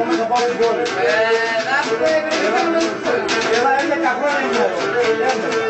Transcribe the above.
É, se fosse gol. É, na primeira. Ela é cabrona, irmão.